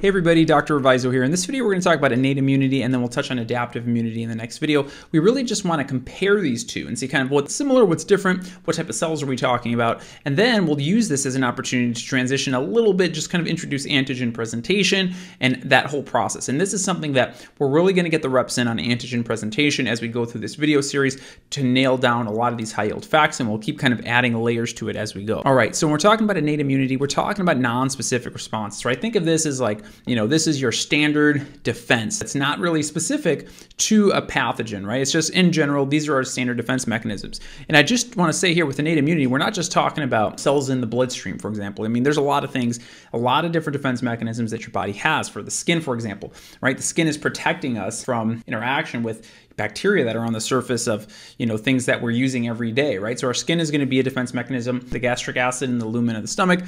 Hey everybody, Dr. Reviso here. In this video, we're going to talk about innate immunity and then we'll touch on adaptive immunity in the next video. We really just want to compare these two and see kind of what's similar, what's different, what type of cells are we talking about, and then we'll use this as an opportunity to transition a little bit, just kind of introduce antigen presentation and that whole process. And this is something that we're really going to get the reps in on antigen presentation as we go through this video series to nail down a lot of these high yield facts, and we'll keep kind of adding layers to it as we go. All right, so when we're talking about innate immunity, we're talking about non-specific responses, right? Think of this as like you know, this is your standard defense. It's not really specific to a pathogen, right? It's just in general, these are our standard defense mechanisms. And I just want to say here with innate immunity, we're not just talking about cells in the bloodstream, for example. I mean, there's a lot of things, a lot of different defense mechanisms that your body has for the skin, for example, right? The skin is protecting us from interaction with bacteria that are on the surface of you know things that we're using every day right so our skin is going to be a defense mechanism the gastric acid in the lumen of the stomach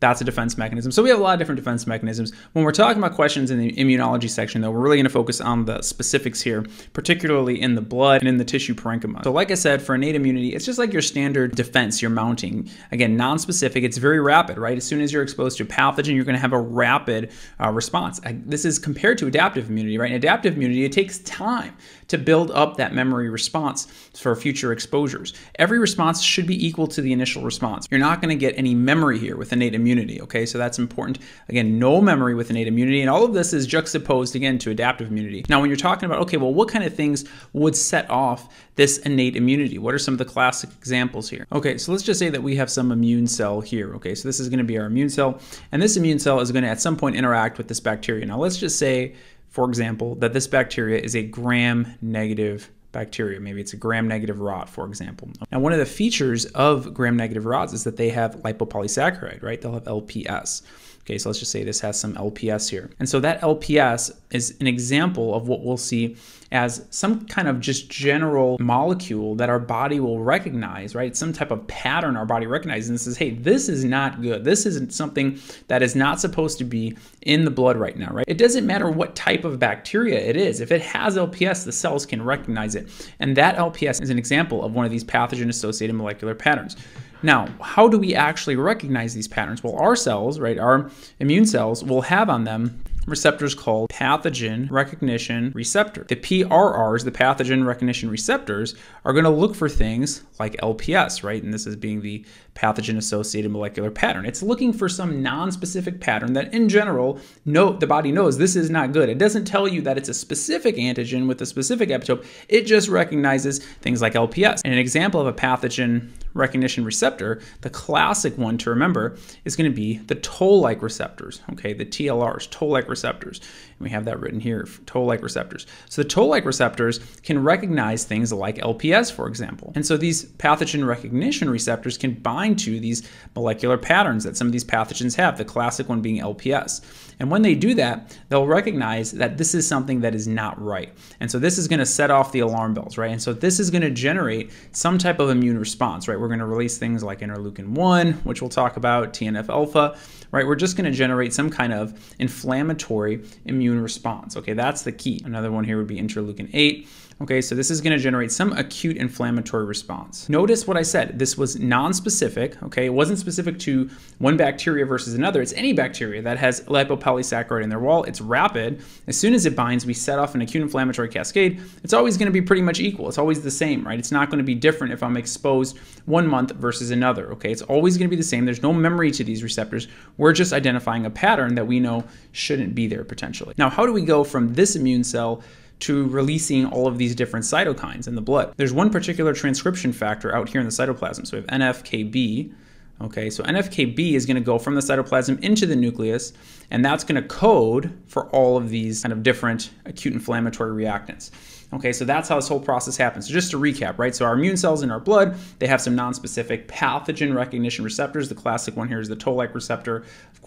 that's a defense mechanism. So we have a lot of different defense mechanisms. When we're talking about questions in the immunology section, though, we're really going to focus on the specifics here, particularly in the blood and in the tissue parenchyma. So like I said, for innate immunity, it's just like your standard defense you're mounting. Again, non-specific, it's very rapid, right? As soon as you're exposed to a pathogen, you're going to have a rapid uh, response. This is compared to adaptive immunity, right? In adaptive immunity, it takes time to build up that memory response for future exposures. Every response should be equal to the initial response. You're not going to get any memory here with innate immunity immunity. Okay, so that's important. Again, no memory with innate immunity, and all of this is juxtaposed again to adaptive immunity. Now, when you're talking about, okay, well, what kind of things would set off this innate immunity? What are some of the classic examples here? Okay, so let's just say that we have some immune cell here. Okay, so this is going to be our immune cell, and this immune cell is going to at some point interact with this bacteria. Now, let's just say, for example, that this bacteria is a gram negative bacteria. Maybe it's a gram-negative rod, for example. Now, one of the features of gram-negative rods is that they have lipopolysaccharide, right? They'll have LPS. Okay, so let's just say this has some LPS here. And so that LPS is an example of what we'll see as some kind of just general molecule that our body will recognize, right? Some type of pattern our body recognizes and says, hey, this is not good. This isn't something that is not supposed to be in the blood right now, right? It doesn't matter what type of bacteria it is. If it has LPS, the cells can recognize it. And that LPS is an example of one of these pathogen associated molecular patterns. Now, how do we actually recognize these patterns? Well, our cells, right, our immune cells will have on them receptors called pathogen recognition receptor. The PRRs, the pathogen recognition receptors, are going to look for things like LPS, right? And this is being the pathogen associated molecular pattern. It's looking for some non-specific pattern that in general, no, the body knows this is not good. It doesn't tell you that it's a specific antigen with a specific epitope. It just recognizes things like LPS. And an example of a pathogen recognition receptor, the classic one to remember is going to be the toll-like receptors, okay, the TLRs, toll-like receptors. And we have that written here, toll-like receptors. So the toll-like receptors can recognize things like LPS, for example. And so these pathogen recognition receptors can bind to these molecular patterns that some of these pathogens have, the classic one being LPS. And when they do that, they'll recognize that this is something that is not right. And so this is going to set off the alarm bells, right? And so this is going to generate some type of immune response, right? We're going to release things like interleukin 1, which we'll talk about, TNF alpha, right? We're just going to generate some kind of inflammatory immune response. Okay, that's the key. Another one here would be interleukin 8. Okay, so this is going to generate some acute inflammatory response. Notice what I said. This was non-specific, okay? It wasn't specific to one bacteria versus another. It's any bacteria that has lipopolysaccharide in their wall. It's rapid. As soon as it binds, we set off an acute inflammatory cascade. It's always going to be pretty much equal. It's always the same, right? It's not going to be different if I'm exposed one month versus another, okay? It's always going to be the same. There's no memory to these receptors. We're just identifying a pattern that we know shouldn't be there potentially. Now, how do we go from this immune cell to releasing all of these different cytokines in the blood. There's one particular transcription factor out here in the cytoplasm. So we have NFKB. Okay, so NFKB is going to go from the cytoplasm into the nucleus, and that's going to code for all of these kind of different acute inflammatory reactants. Okay, so that's how this whole process happens. So just to recap, right? So our immune cells in our blood, they have some non-specific pathogen recognition receptors. The classic one here is the toll-like receptor.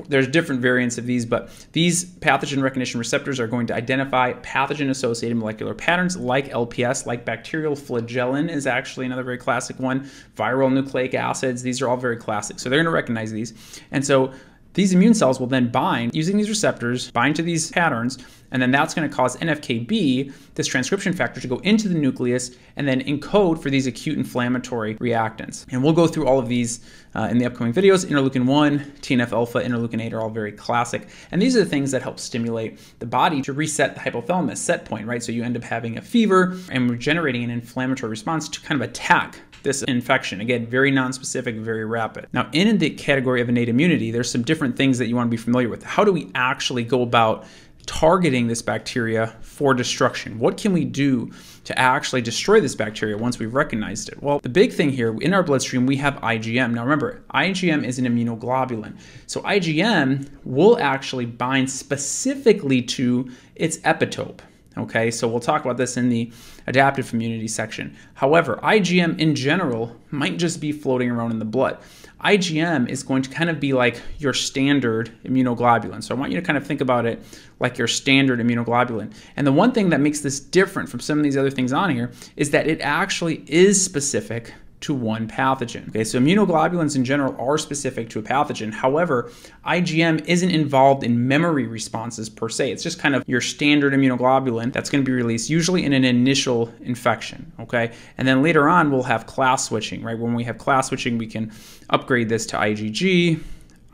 There's different variants of these, but these pathogen recognition receptors are going to identify pathogen-associated molecular patterns like LPS, like bacterial flagellin is actually another very classic one. Viral nucleic acids, these are all very classic. So they're going to recognize these. And so These immune cells will then bind using these receptors, bind to these patterns, and then that's going to cause NFKB, this transcription factor, to go into the nucleus and then encode for these acute inflammatory reactants. And we'll go through all of these uh, in the upcoming videos. Interleukin 1, TNF alpha, interleukin 8 are all very classic. And these are the things that help stimulate the body to reset the hypothalamus set point, right? So you end up having a fever and we're generating an inflammatory response to kind of attack this infection. Again, very non-specific, very rapid. Now, in the category of innate immunity, there's some different things that you want to be familiar with. How do we actually go about targeting this bacteria for destruction? What can we do to actually destroy this bacteria once we've recognized it? Well, the big thing here in our bloodstream, we have IgM. Now remember, IgM is an immunoglobulin. So IgM will actually bind specifically to its epitope. Okay, so we'll talk about this in the adaptive immunity section. However, IgM in general might just be floating around in the blood. IgM is going to kind of be like your standard immunoglobulin. So I want you to kind of think about it like your standard immunoglobulin. And the one thing that makes this different from some of these other things on here is that it actually is specific to one pathogen. Okay, so immunoglobulins in general are specific to a pathogen. However, IgM isn't involved in memory responses per se. It's just kind of your standard immunoglobulin that's going to be released usually in an initial infection. Okay, and then later on we'll have class switching. Right, when we have class switching, we can upgrade this to IgG,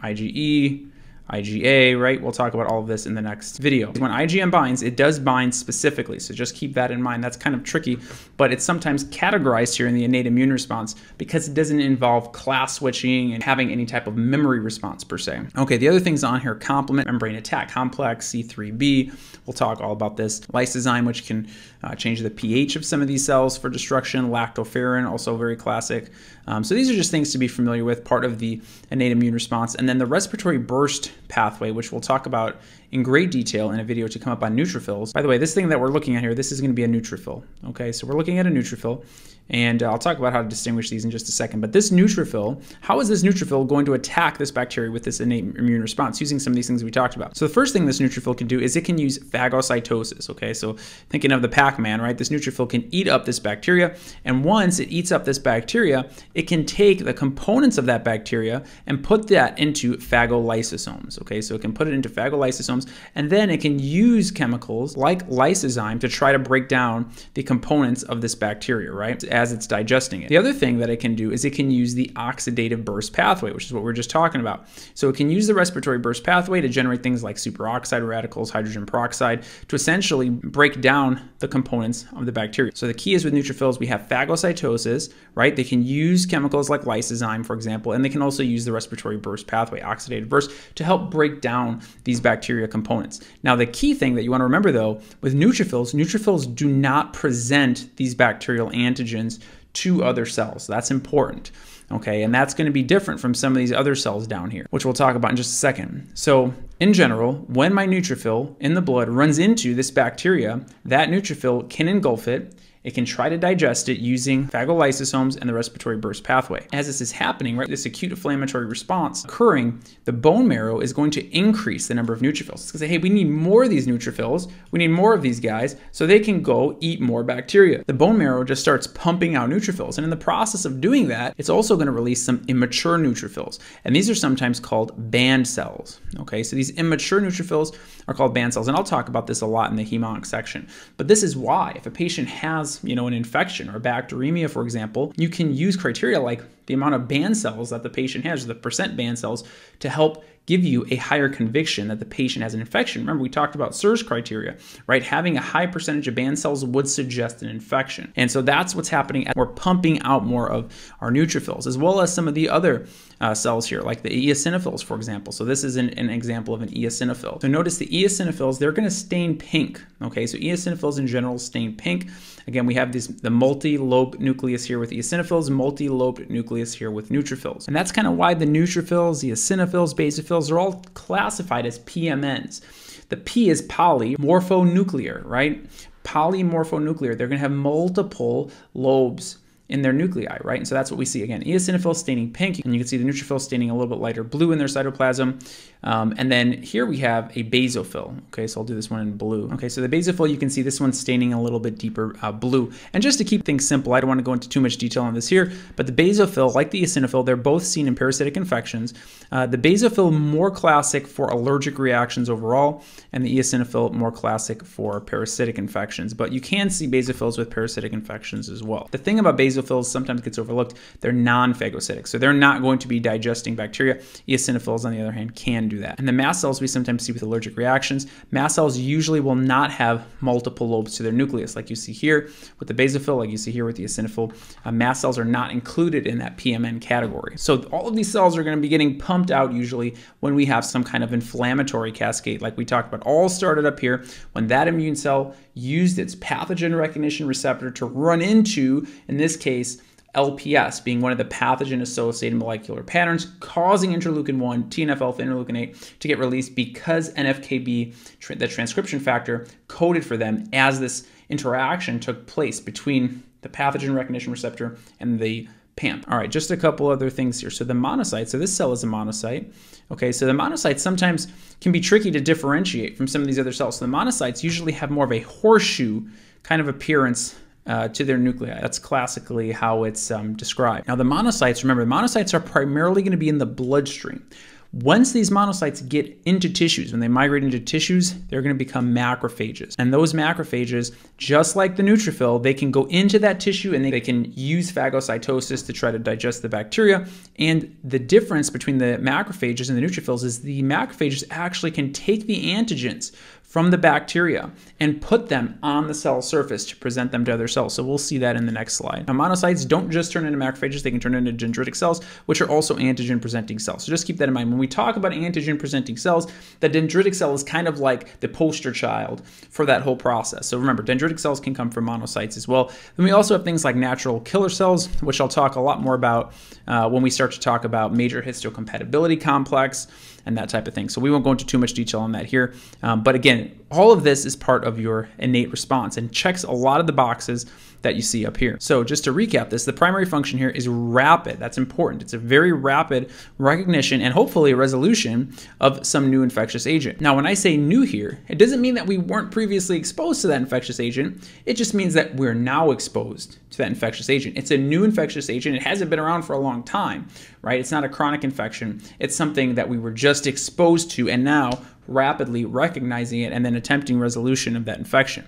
IgE, IgA, right? We'll talk about all of this in the next video. When IgM binds, it does bind specifically, so just keep that in mind. That's kind of tricky, but it's sometimes categorized here in the innate immune response because it doesn't involve class switching and having any type of memory response per se. Okay, the other things on here, complement membrane attack complex, C3b, we'll talk all about this. Lysozyme, which can uh, change the pH of some of these cells for destruction. Lactoferrin, also very classic. Um, so these are just things to be familiar with, part of the innate immune response. And then the respiratory burst pathway, which we'll talk about in great detail in a video to come up on neutrophils. By the way, this thing that we're looking at here, this is going to be a neutrophil. Okay, so we're looking at a neutrophil, and uh, I'll talk about how to distinguish these in just a second. But this neutrophil, how is this neutrophil going to attack this bacteria with this innate immune response using some of these things we talked about? So the first thing this neutrophil can do is it can use phagocytosis. Okay, so thinking of the Pac-Man, right? This neutrophil can eat up this bacteria, and once it eats up this bacteria, it can take the components of that bacteria and put that into phagolysosomes. Okay, so it can put it into phagolysosomes and then it can use chemicals like lysozyme to try to break down the components of this bacteria, right, as it's digesting it. The other thing that it can do is it can use the oxidative burst pathway, which is what we are just talking about. So it can use the respiratory burst pathway to generate things like superoxide radicals, hydrogen peroxide, to essentially break down the components of the bacteria. So the key is with neutrophils, we have phagocytosis, right? They can use chemicals like lysozyme, for example, and they can also use the respiratory burst pathway, oxidative burst, to help break down these bacteria components. Now, the key thing that you want to remember though, with neutrophils, neutrophils do not present these bacterial antigens to other cells. That's important. Okay, and that's going to be different from some of these other cells down here, which we'll talk about in just a second. So, in general, when my neutrophil in the blood runs into this bacteria, that neutrophil can engulf it it can try to digest it using phagolysosomes and the respiratory burst pathway. As this is happening, right, this acute inflammatory response occurring, the bone marrow is going to increase the number of neutrophils. It's going to say, hey, we need more of these neutrophils. We need more of these guys so they can go eat more bacteria. The bone marrow just starts pumping out neutrophils. And in the process of doing that, it's also going to release some immature neutrophils. And these are sometimes called band cells. Okay, so these immature neutrophils are called band cells. And I'll talk about this a lot in the hemonc section. But this is why if a patient has, you know, an infection or bacteremia, for example, you can use criteria like the amount of band cells that the patient has, the percent band cells, to help give you a higher conviction that the patient has an infection. Remember, we talked about SIRS criteria, right? Having a high percentage of band cells would suggest an infection. And so that's what's happening. We're pumping out more of our neutrophils, as well as some of the other uh, cells here, like the eosinophils, for example. So this is an, an example of an eosinophil. So notice the eosinophils, they're going to stain pink. Okay, so eosinophils in general stain pink. Again, we have this the multi-lobe nucleus here with eosinophils, multi-lobed nucleus here with neutrophils. And that's kind of why the neutrophils, the eosinophils, basophils are all classified as PMNs. The P is poly, morphonuclear, right? Polymorphonuclear. They're going to have multiple lobes in their nuclei, right? And so that's what we see again. Eosinophils staining pink, and you can see the neutrophils staining a little bit lighter blue in their cytoplasm. Um, and then here we have a basophil. Okay, so I'll do this one in blue. Okay, so the basophil, you can see this one's staining a little bit deeper uh, blue. And just to keep things simple, I don't want to go into too much detail on this here, but the basophil, like the eosinophil, they're both seen in parasitic infections. Uh, the basophil more classic for allergic reactions overall, and the eosinophil more classic for parasitic infections. But you can see basophils with parasitic infections as well. The thing about basophils sometimes gets overlooked, they're non-phagocytic, so they're not going to be digesting bacteria. Eosinophils, on the other hand, can do that. And the mast cells we sometimes see with allergic reactions, mast cells usually will not have multiple lobes to their nucleus, like you see here with the basophil, like you see here with the eosinophil. Uh, mast cells are not included in that PMN category. So all of these cells are going to be getting pumped out usually when we have some kind of inflammatory cascade, like we talked about. All started up here when that immune cell used its pathogen recognition receptor to run into, in this case, LPS being one of the pathogen associated molecular patterns causing interleukin 1, TNF alpha interleukin 8 to get released because NFKB, the transcription factor, coded for them as this interaction took place between the pathogen recognition receptor and the PAMP. All right, just a couple other things here. So the monocyte, so this cell is a monocyte. Okay, so the monocytes sometimes can be tricky to differentiate from some of these other cells. So the monocytes usually have more of a horseshoe kind of appearance uh, to their nuclei. That's classically how it's um, described. Now, the monocytes, remember, the monocytes are primarily going to be in the bloodstream. Once these monocytes get into tissues, when they migrate into tissues, they're going to become macrophages. And those macrophages, just like the neutrophil, they can go into that tissue and they can use phagocytosis to try to digest the bacteria. And the difference between the macrophages and the neutrophils is the macrophages actually can take the antigens from the bacteria and put them on the cell surface to present them to other cells. So we'll see that in the next slide. Now, monocytes don't just turn into macrophages, they can turn into dendritic cells, which are also antigen presenting cells. So just keep that in mind. When we talk about antigen presenting cells, the dendritic cell is kind of like the poster child for that whole process. So remember, dendritic cells can come from monocytes as well. Then we also have things like natural killer cells, which I'll talk a lot more about uh, when we start to talk about major histocompatibility complex and that type of thing. So we won't go into too much detail on that here. Um, but again, again all of this is part of your innate response and checks a lot of the boxes that you see up here. So just to recap this, the primary function here is rapid. That's important. It's a very rapid recognition and hopefully a resolution of some new infectious agent. Now, when I say new here, it doesn't mean that we weren't previously exposed to that infectious agent. It just means that we're now exposed to that infectious agent. It's a new infectious agent. It hasn't been around for a long time, right? It's not a chronic infection. It's something that we were just exposed to and now rapidly recognizing it and then attempting resolution of that infection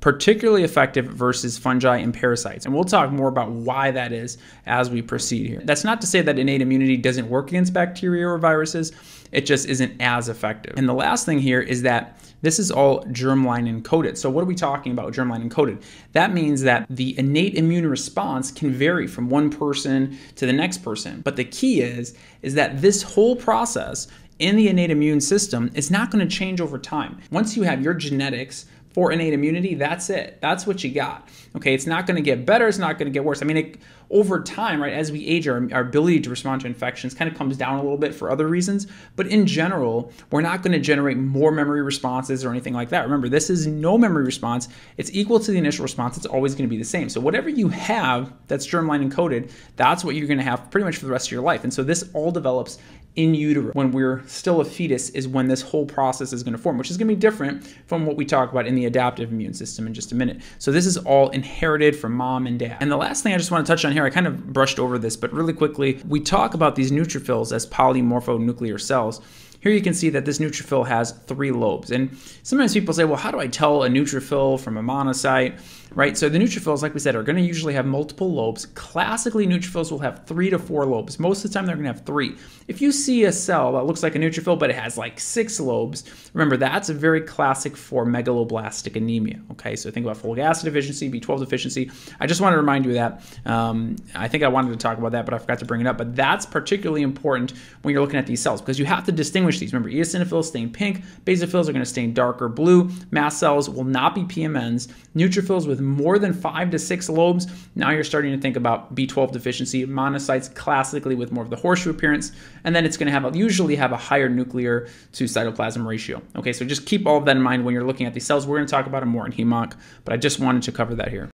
particularly effective versus fungi and parasites. And we'll talk more about why that is as we proceed here. That's not to say that innate immunity doesn't work against bacteria or viruses, it just isn't as effective. And the last thing here is that this is all germline encoded. So what are we talking about germline encoded? That means that the innate immune response can vary from one person to the next person. But the key is is that this whole process in the innate immune system is not going to change over time. Once you have your genetics for innate immunity, that's it. That's what you got. Okay, it's not going to get better. It's not going to get worse. I mean, it, over time, right, as we age, our, our ability to respond to infections kind of comes down a little bit for other reasons. But in general, we're not going to generate more memory responses or anything like that. Remember, this is no memory response. It's equal to the initial response. It's always going to be the same. So whatever you have that's germline encoded, that's what you're going to have pretty much for the rest of your life. And so this all develops in utero when we're still a fetus is when this whole process is going to form, which is going to be different from what we talk about in the adaptive immune system in just a minute. So this is all inherited from mom and dad. And the last thing I just want to touch on here, I kind of brushed over this, but really quickly, we talk about these neutrophils as polymorphonuclear cells. Here you can see that this neutrophil has three lobes. And sometimes people say, well, how do I tell a neutrophil from a monocyte? right? So the neutrophils, like we said, are going to usually have multiple lobes. Classically, neutrophils will have three to four lobes. Most of the time, they're going to have three. If you see a cell that looks like a neutrophil, but it has like six lobes, remember that's a very classic for megaloblastic anemia. Okay, so think about folic acid deficiency, B12 deficiency. I just want to remind you that. Um, I think I wanted to talk about that, but I forgot to bring it up. But that's particularly important when you're looking at these cells because you have to distinguish these. Remember, eosinophils stain pink, basophils are going to stain darker blue. Mast cells will not be PMNs. Neutrophils with more than five to six lobes, now you're starting to think about B12 deficiency. Monocytes classically with more of the horseshoe appearance, and then it's going to have a, usually have a higher nuclear to cytoplasm ratio. Okay, so just keep all of that in mind when you're looking at these cells. We're going to talk about them more in HEMONC, but I just wanted to cover that here.